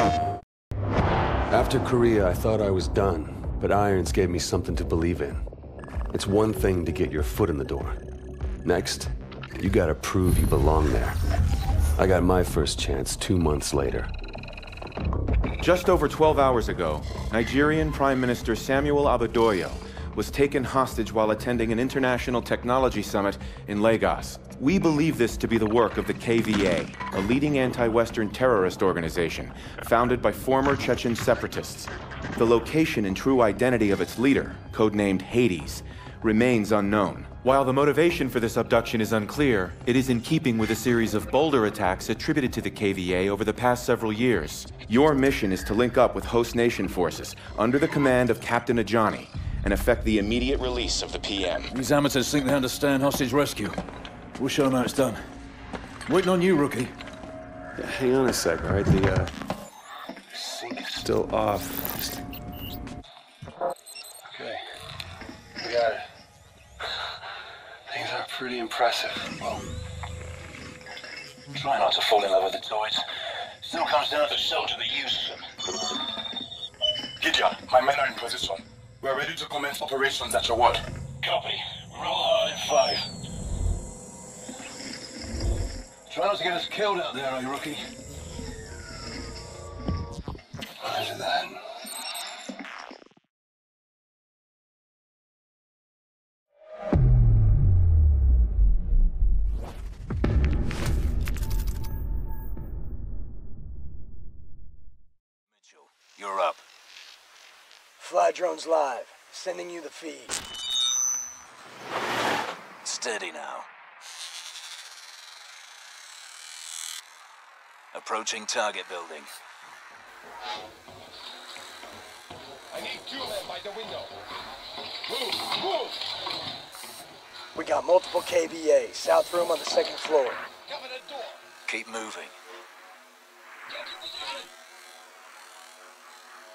After Korea, I thought I was done, but Irons gave me something to believe in. It's one thing to get your foot in the door. Next, you gotta prove you belong there. I got my first chance two months later. Just over 12 hours ago, Nigerian Prime Minister Samuel Abadoyo was taken hostage while attending an international technology summit in Lagos. We believe this to be the work of the KVA, a leading anti-Western terrorist organization founded by former Chechen separatists. The location and true identity of its leader, codenamed Hades, remains unknown. While the motivation for this abduction is unclear, it is in keeping with a series of bolder attacks attributed to the KVA over the past several years. Your mission is to link up with host nation forces under the command of Captain Ajani and effect the immediate release of the PM. These amateurs think they understand hostage rescue. We'll show them how it's done. Waiting on you, rookie. Yeah, hang on a sec, all right? The, uh... Sync's still off. Just... Okay. We got it. Things are pretty impressive. Well, try not to fall in love with the toys. Still comes down to the soldier that uses them. Gideon, my men are in position. We're ready to commence operations at your word. Copy. Roll hard in five. Try not to get us killed out there, are you, rookie? Fly drones live. Sending you the feed. Steady now. Approaching target building. I need two men by the window. Move, move! We got multiple KVA. South room on the second floor. Cover the door. Keep moving. Get in position.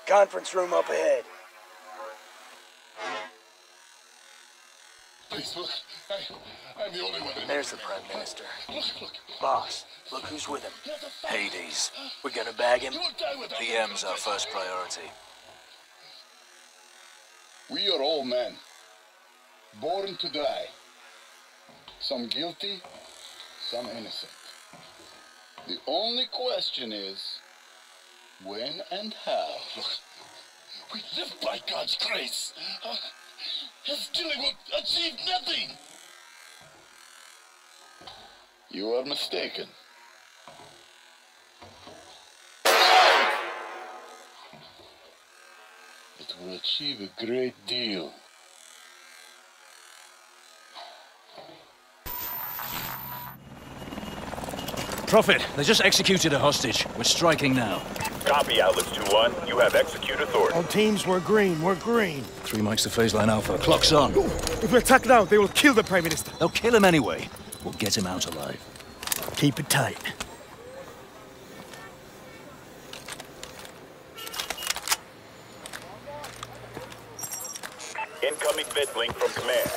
Conference room up ahead. Please, look. I, I'm the only one in There's the Prime Minister. Look, look. Boss, look who's with him. There's a fire. Hades. We're gonna bag him. You will die without PM's our first priority. We are all men, born to die. Some guilty, some innocent. The only question is, when and how? Look, we live by God's grace. Uh, his killing will achieve nothing. You are mistaken. It will achieve a great deal. Prophet, they just executed a hostage. We're striking now. Copy, Atlas 2-1. You have execute authority. All teams, we're green, we're green. Three mics to phase line alpha. Clock's on. If we attack now, they will kill the Prime Minister. They'll kill him anyway. We'll get him out alive. Keep it tight. Incoming vidlink from command.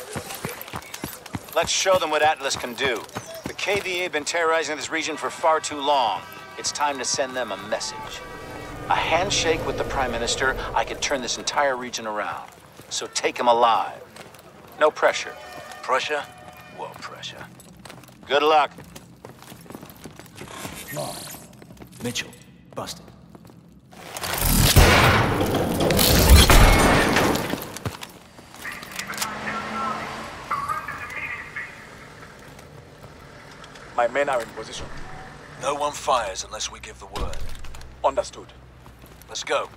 Let's show them what Atlas can do. The KVA have been terrorizing this region for far too long. It's time to send them a message. A handshake with the Prime Minister, I could turn this entire region around. So take him alive. No pressure. Pressure? What pressure? Good luck. Mitchell, busted. My men are in position. No one fires unless we give the word. Understood. Let's go.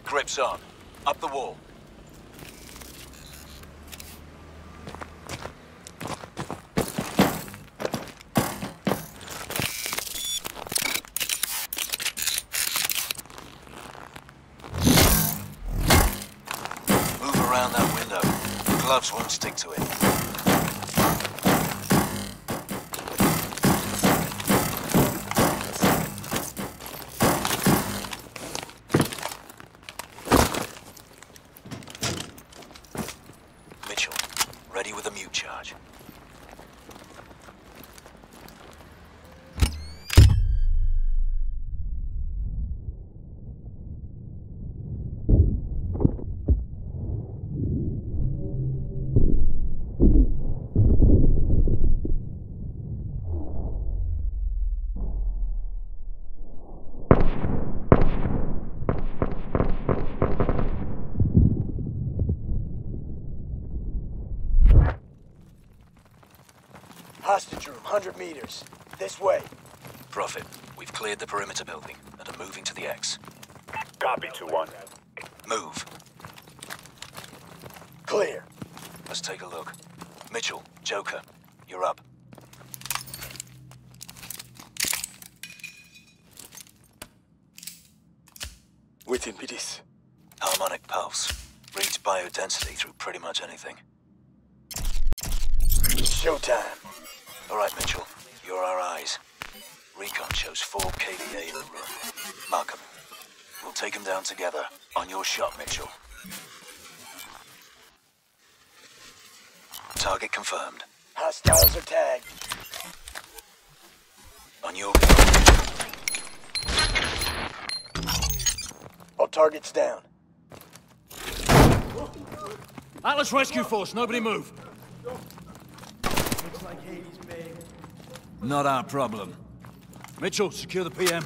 That grip's on. Up the wall. Move around that window. Gloves won't stick to it. Hostage room, 100 meters. This way. Prophet, we've cleared the perimeter building and are moving to the X. Copy 2-1. Move. Clear. Let's take a look. Mitchell, Joker, you're up. Within PDs. Harmonic pulse. Reads biodensity through pretty much anything. Showtime. All right, Mitchell, you're our eyes. Recon shows four KVA in the room. Mark 'em. We'll take them down together. On your shot, Mitchell. Target confirmed. Hostiles are tagged. On your All targets down. Atlas Rescue Force, nobody move. Looks like Hades, babe. Not our problem. Mitchell, secure the PM.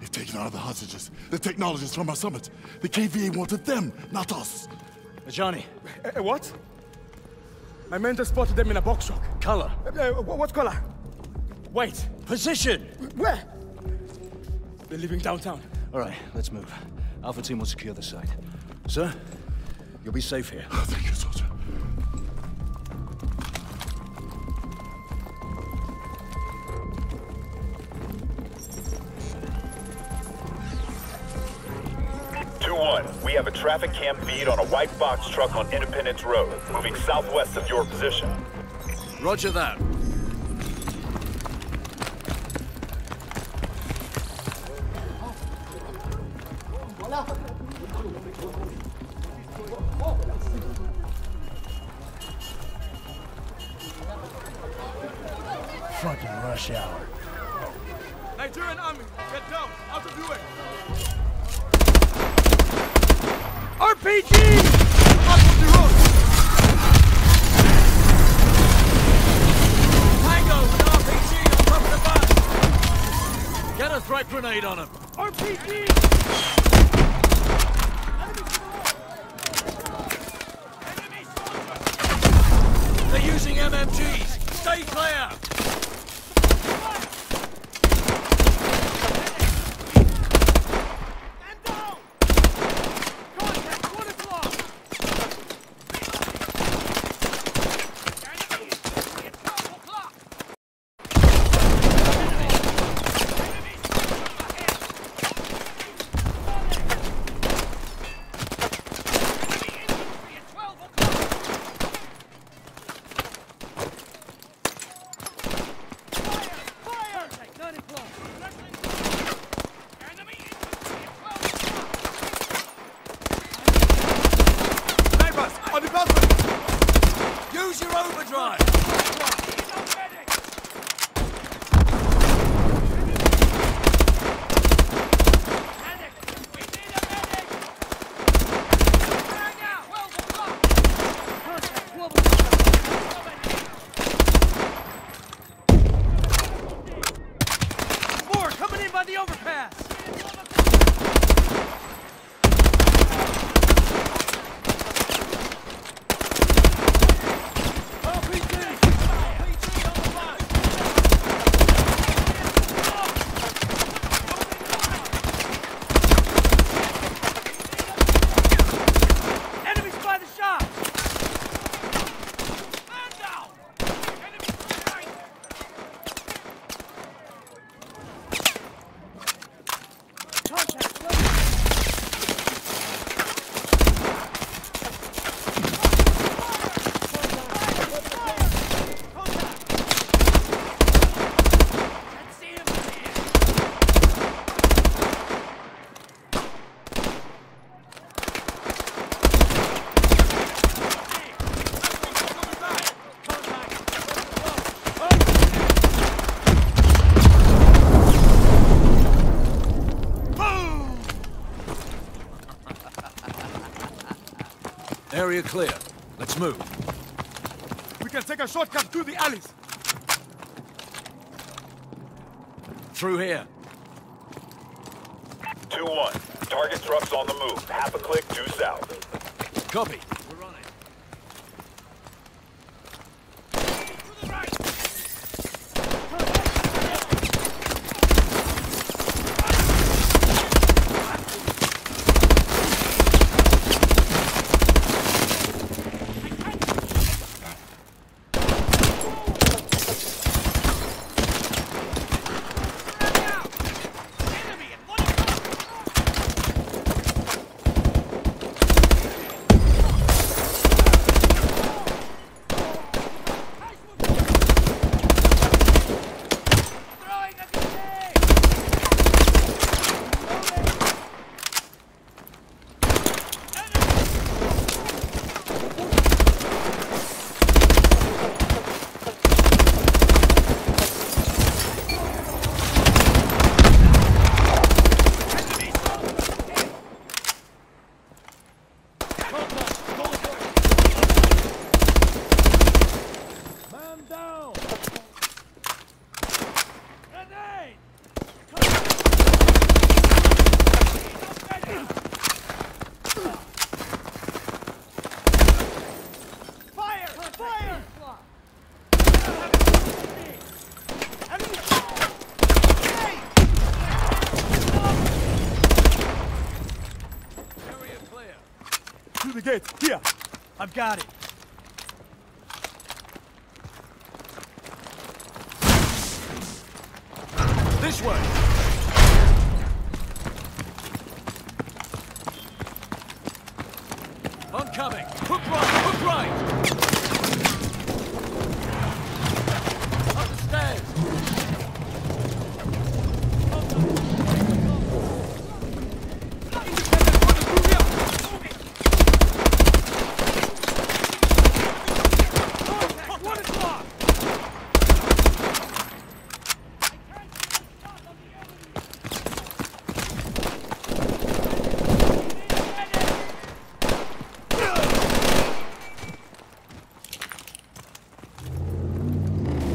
They've taken all the hostages, the technologists from our summit. The KVA wanted them, not us. Johnny, Uh, what? My mentor spotted them in a box truck. color, Uh, uh, what color? Wait, position. where? They're leaving downtown. All right, let's move. Alpha team will secure the site. Sir, you'll be safe here. Oh, thank you, soldier. Two one. We have a traffic cam feed on a white box truck on Independence Road, moving southwest of your position. Roger that. Bus. Get a threat grenade on him. RPG! They're using MMGs. Stay clear. Neighbors, on the balcony! Use your overdrive. More coming in by the overpass! RPG! area clear. Let's move. We can take a shortcut through the alleys. Through here. 2-1. Target truck's on the move. Half a click due south. Copy. Through the gate. Here. I've got it. This way. I'm coming. Hook right, hook right. Up the stairs.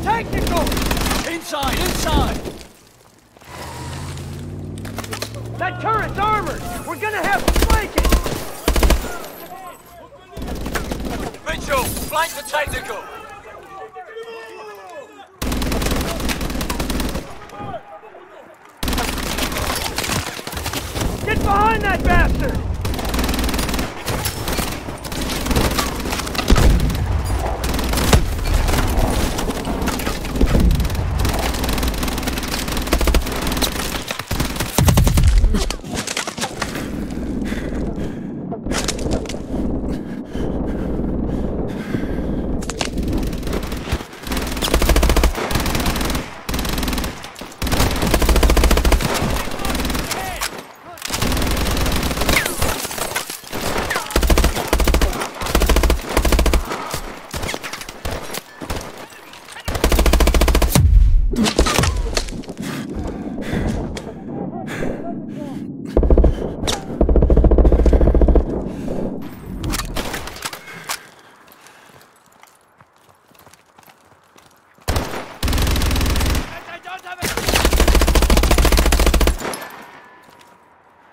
Technical! Inside, inside. That turret's armored! We're gonna have to flank it! Mitchell, flank the technical. Get behind that bastard!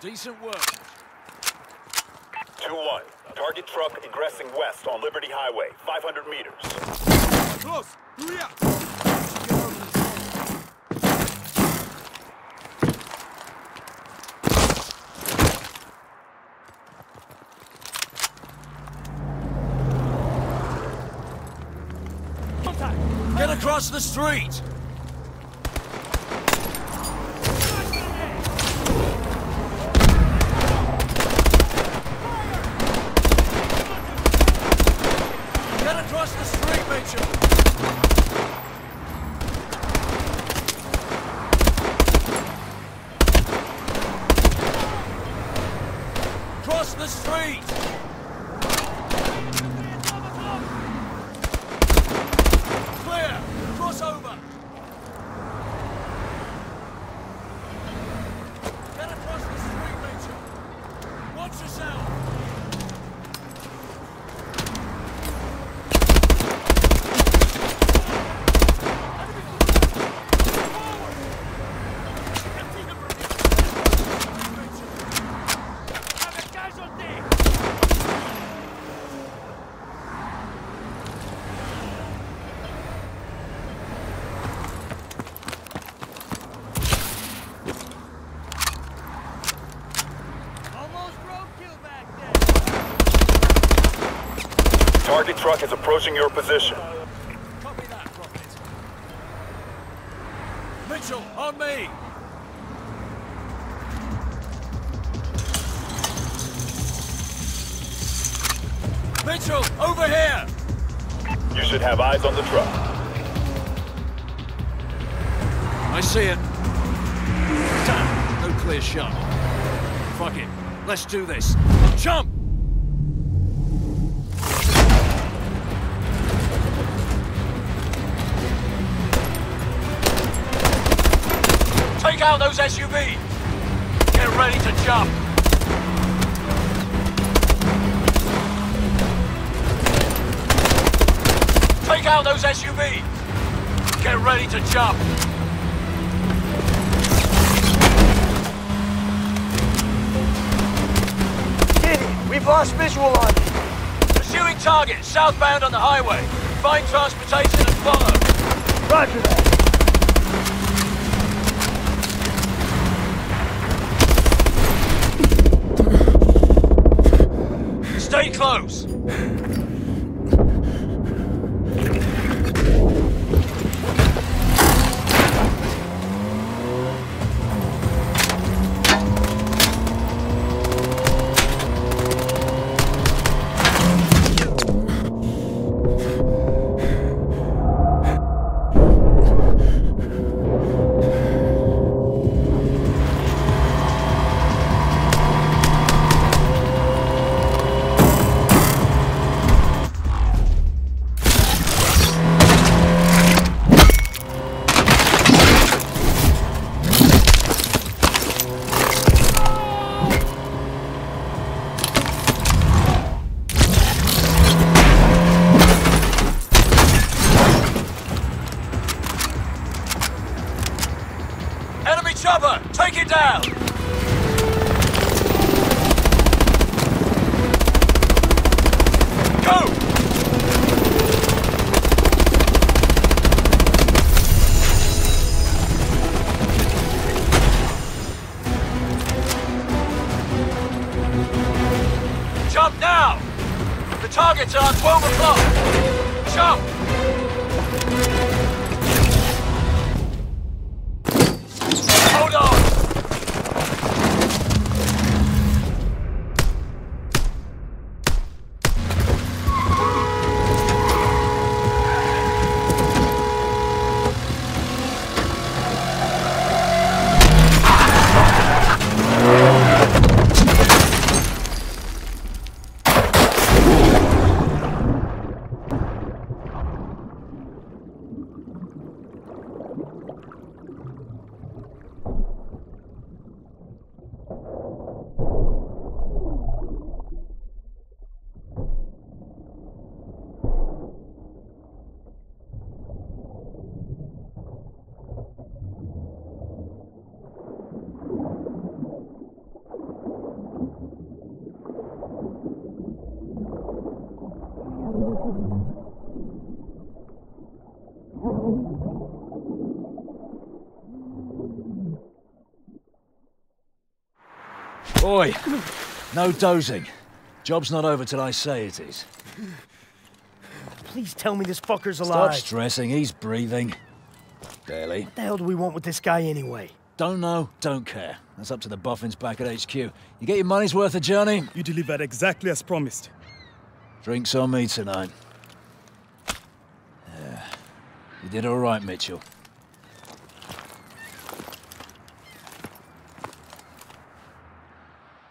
Decent work. 2-1. Target truck ingressing west on Liberty Highway. 500 meters. Close. Through here. Get across the street. Get across the street, Mitchell. Cross the street. Clear. Cross over. Target truck is approaching your position. Copy that, Rocket. Mitchell, on me! Mitchell, over here! You should have eyes on the truck. I see it. Damn, no clear shot. Fuck it. Let's do this. Jump! Out those SUV! Get ready to jump! Take out those SUV! Get ready to jump! Kitty, we've lost visual on you. Pursuing target, southbound on the highway. Find transportation and follow. Roger that. Stay close. Targets are 12 o'clock! Jump! Hold on! Boy, no dozing. Job's not over till I say it is. Please tell me this fucker's alive. Stop alive. stressing, he's breathing. Barely. What the hell do we want with this guy anyway? Don't know, don't care. That's up to the boffins back at HQ. You get your money's worth of journey? You delivered exactly as promised. Drinks on me tonight. Yeah. You did all right, Mitchell.